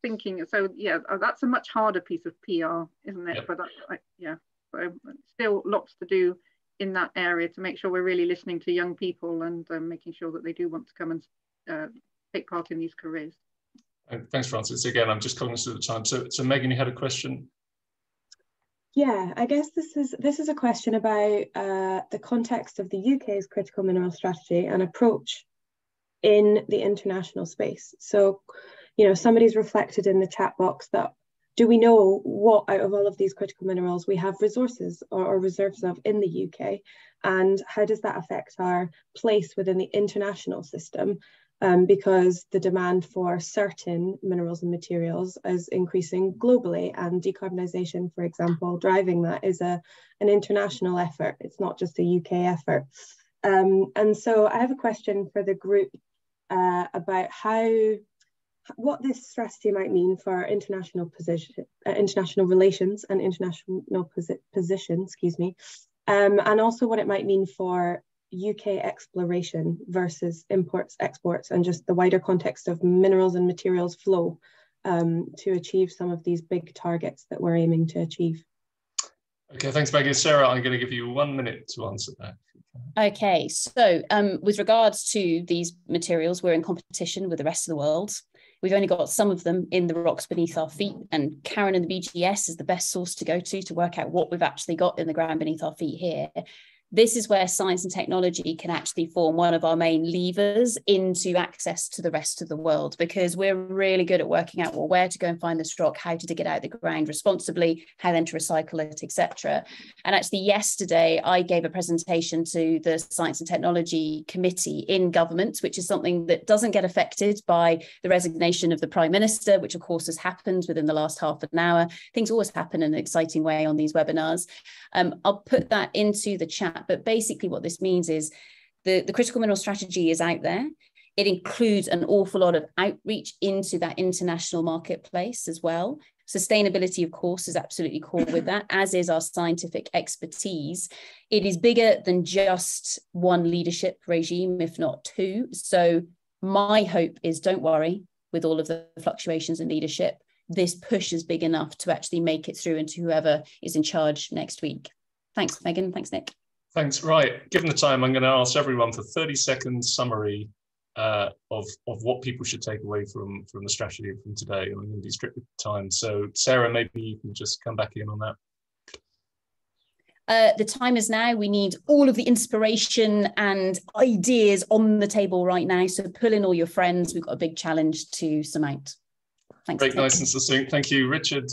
thinking so yeah uh, that's a much harder piece of pr isn't it but I, yeah so still lots to do in that area to make sure we're really listening to young people and um, making sure that they do want to come and uh, take part in these careers. Thanks, frances Again, I'm just calling us at the time. So, so Megan, you had a question. Yeah, I guess this is this is a question about uh, the context of the UK's critical mineral strategy and approach in the international space. So, you know, somebody's reflected in the chat box that do we know what out of all of these critical minerals we have resources or, or, reserves of in the UK and how does that affect our place within the international system um, because the demand for certain minerals and materials is increasing globally and decarbonisation for example driving that is a, an international effort. It's not just a UK effort. Um, and so I have a question for the group uh, about how what this strategy might mean for international position, uh, international relations and international posi position, excuse me, um, and also what it might mean for UK exploration versus imports, exports, and just the wider context of minerals and materials flow um, to achieve some of these big targets that we're aiming to achieve. Okay, thanks, Maggie. Sarah, I'm going to give you one minute to answer that. Okay, so um, with regards to these materials, we're in competition with the rest of the world. We've only got some of them in the rocks beneath our feet, and Karen and the BGS is the best source to go to to work out what we've actually got in the ground beneath our feet here this is where science and technology can actually form one of our main levers into access to the rest of the world because we're really good at working out well where to go and find this rock how to dig it out of the ground responsibly how then to recycle it etc and actually yesterday i gave a presentation to the science and technology committee in government which is something that doesn't get affected by the resignation of the prime minister which of course has happened within the last half an hour. Things always happen in an exciting way on these webinars. Um, i'll put that into the chat that. But basically, what this means is the, the critical mineral strategy is out there. It includes an awful lot of outreach into that international marketplace as well. Sustainability, of course, is absolutely core with that, as is our scientific expertise. It is bigger than just one leadership regime, if not two. So, my hope is don't worry with all of the fluctuations in leadership. This push is big enough to actually make it through into whoever is in charge next week. Thanks, Megan. Thanks, Nick. Thanks. Right. Given the time, I'm going to ask everyone for 30 seconds summary uh, of, of what people should take away from, from the strategy from today. I'm going to be strict with time. So Sarah, maybe you can just come back in on that. Uh, the time is now. We need all of the inspiration and ideas on the table right now. So pull in all your friends. We've got a big challenge to surmount. Thanks. Great, nice and succinct. Thank you, Richard.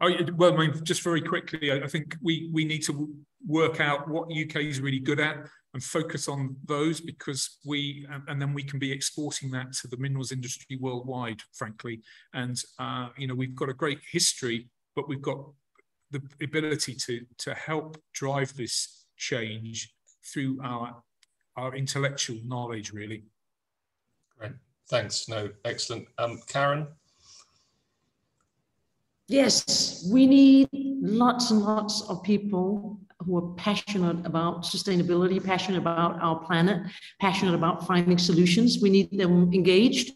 Oh, well, I mean, just very quickly, I think we we need to work out what UK is really good at and focus on those because we and then we can be exporting that to the minerals industry worldwide, frankly. And uh, you know, we've got a great history, but we've got the ability to to help drive this change through our our intellectual knowledge, really. Great, thanks. No, excellent. Um, Karen. Yes, we need lots and lots of people who are passionate about sustainability, passionate about our planet, passionate about finding solutions. We need them engaged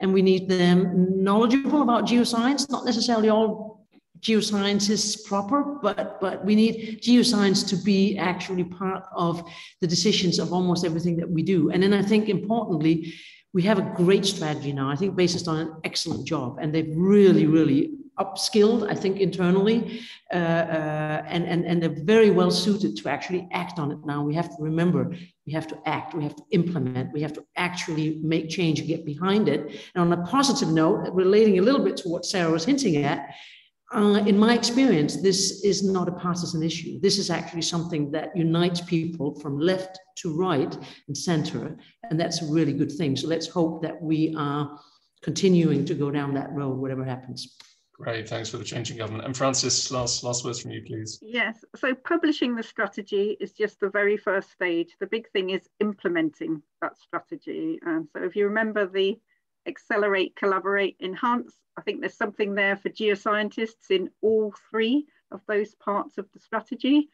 and we need them knowledgeable about geoscience, not necessarily all geoscientists proper, but, but we need geoscience to be actually part of the decisions of almost everything that we do. And then I think importantly, we have a great strategy now. I think BASIS has done an excellent job and they've really, really upskilled, I think, internally, uh, uh, and, and, and they're very well suited to actually act on it now. We have to remember, we have to act, we have to implement, we have to actually make change and get behind it. And on a positive note, relating a little bit to what Sarah was hinting at, uh, in my experience, this is not a partisan issue. This is actually something that unites people from left to right and center, and that's a really good thing. So let's hope that we are continuing to go down that road, whatever happens. Great, thanks for the changing government. And Frances, last last words from you, please. Yes, so publishing the strategy is just the very first stage. The big thing is implementing that strategy. And so if you remember the accelerate, collaborate, enhance, I think there's something there for geoscientists in all three of those parts of the strategy.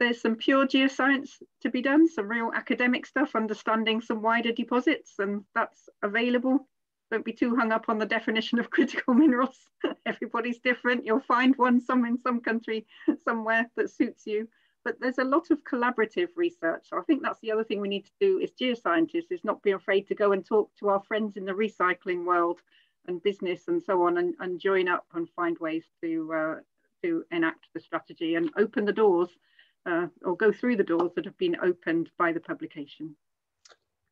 There's some pure geoscience to be done, some real academic stuff, understanding some wider deposits, and that's available don't be too hung up on the definition of [laughs] critical minerals. [laughs] Everybody's different. You'll find one some in some country [laughs] somewhere that suits you. but there's a lot of collaborative research. So I think that's the other thing we need to do as geoscientists is not be afraid to go and talk to our friends in the recycling world and business and so on and, and join up and find ways to, uh, to enact the strategy and open the doors uh, or go through the doors that have been opened by the publication.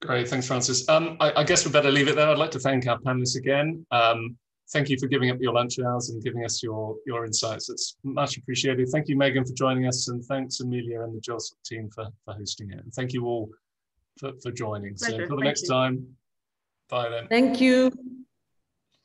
Great, thanks, Frances. Um, I, I, guess we better leave it there. I'd like to thank our panelists again. Um, thank you for giving up your lunch hours and giving us your, your insights. It's much appreciated. Thank you, Megan, for joining us, and thanks, Amelia and the JOSL team for, for hosting it. And thank you all for, for joining. Pleasure. So until the thank next you. time, bye then. Thank you.